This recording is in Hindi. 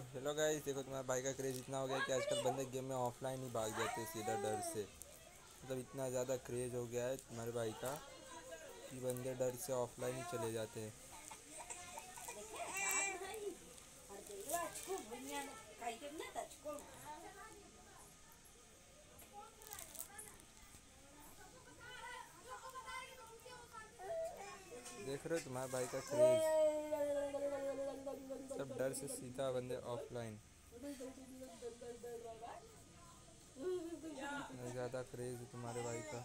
गाइस देखो तुम्हारे भाई का क्रेज़ इतना हो गया कि आजकल बंदे गेम में ऑफलाइन ही भाग जाते हैं सीधा डर से। मतलब इतना ज़्यादा क्रेज़ हो गया है तुम्हारे भाई का कि बंदे डर से ऑफलाइन ही चले जाते हैं। देख रहे हो तुम्हारे भाई का क्रेज़ डर से सीधा बंदे ऑफलाइन। ज़्यादा क्रेज़ है तुम्हारे भाई का।